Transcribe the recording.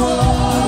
cross.